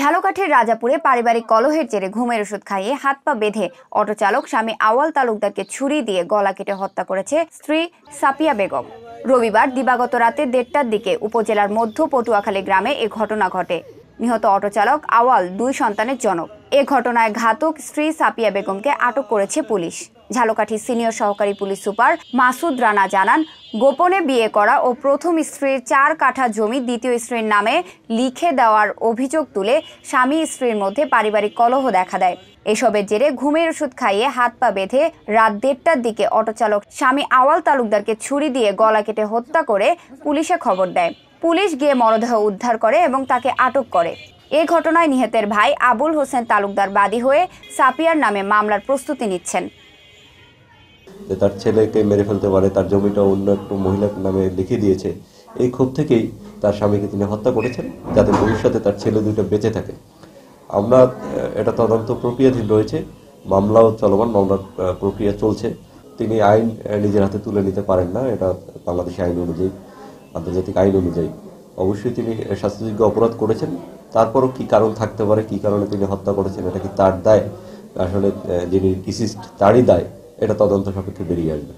ঝালকাঠির রাজাপুরে পারিবারিক কলহের জেরে ঘুমের ওষুধ খাইয়ে হাত পা বেঁধে অটোচালক স্বামী আওয়াল তালুকদারকে ছুরি দিয়ে গলা কেটে হত্যা করেছে স্ত্রী সাপিয়া বেগম। রবিবার দিবাগত রাতে দেড়টার দিকে উপজেলার মধ্য পটুয়াখালী গ্রামে এ ঘটনা ঘটে। নিহত অটোচালক আওয়াল দুই সন্তানের জনক। এ ঘটনায় ঘাতক স্ত্রী সাপিয়া বেগমকে আটক করেছে পুলিশ। ঝালকাঠি সিনিয়র সহকারী পুলিশ সুপার মাসুদ রানা জানান, গোপনে বিয়ে করা ও প্রথম স্ত্রীর চার কাঠা জমি দ্বিতীয় স্ত্রীর নামে লিখে দেওয়ার অভিযোগ তুলে স্বামী স্ত্রীর মধ্যে পারিবারিক কলহ দেখা দেয়। এসবের জেরে ঘুমের ওষুধ খাইয়ে হাত পা বেঁধে রাত দেড়টার দিকে অটোচালক স্বামী আওয়াল তালুকদারকে ছুরি দিয়ে গলা কেটে হত্যা করে পুলিশে খবর দেয়। পুলিশ গিয়ে মরদেহ উদ্ধার করে এবং তাকে আটক করে। এ ঘটনায় নিহতের ভাই আবুল হোসেন তালুকদার বাদী হয়ে সাপিয়ার নামে মামলার প্রস্তুতি নিচ্ছেন। যে তার ছেলেকে মেরে ফেলতে পারে, তার জমিটা অন্য একটু মহিলার নামে লিখে দিয়েছে। এই ক্ষোভ থেকেই তার স্বামীকে তিনি হত্যা করেছেন, যাতে ভবিষ্যতে তার ছেলে দুটো বেঁচে থাকে। আমরা এটা তদন্ত প্রক্রিয়াধীন রয়েছে, মামলাও চলমান, মামলার প্রক্রিয়া চলছে। তিনি আইন নিজের হাতে তুলে নিতে পারেন না, এটা বাংলাদেশ আইন অনুযায়ী, আন্তর্জাতিক আইন অনুযায়ী। অবশ্যই তিনি শাস্তিযোগ্য অপরাধ করেছেন। তারপরও কি কারণ থাকতে পারে, কি কারণে তিনি হত্যা করেছেন, এটা কি তার দায়? আসলে যিনি ডিসিস্ট তারই দায়। এটা তদন্ত সাপেক্ষে বেরিয়ে আসবে।